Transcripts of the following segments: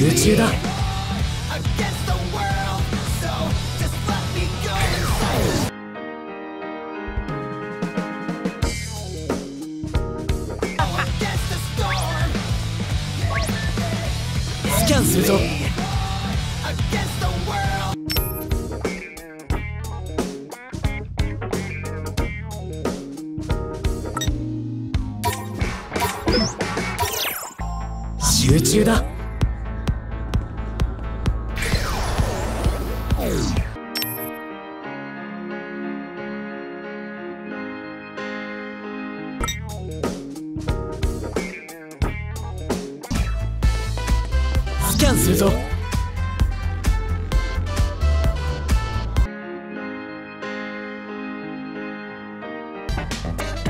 集中だ。キャンするぞ。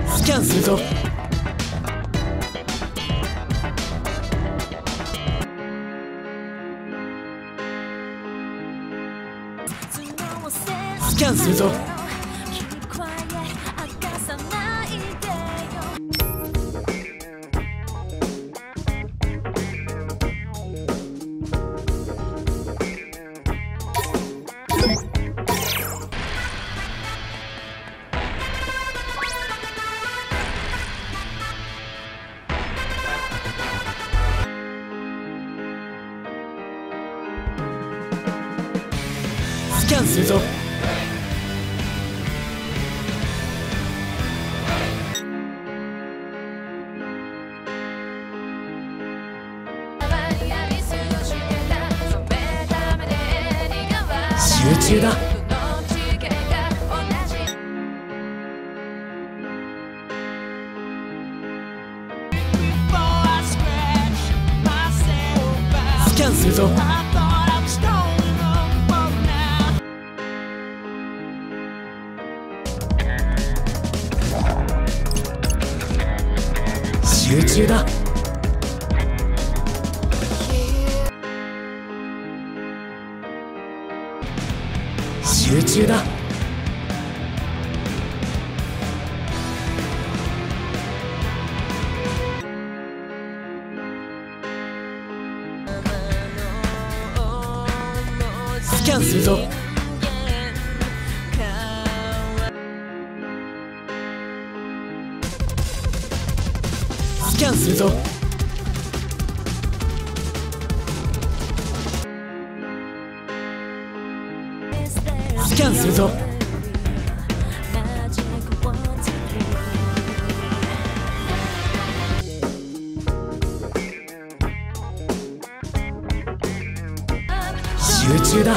スキャンするぞ。スキャンするぞ。スキャンするぞスキャンするぞ。集中だ。集中だ。スキャンするぞ。キャンするぞ。スキャンするぞ。集中だ。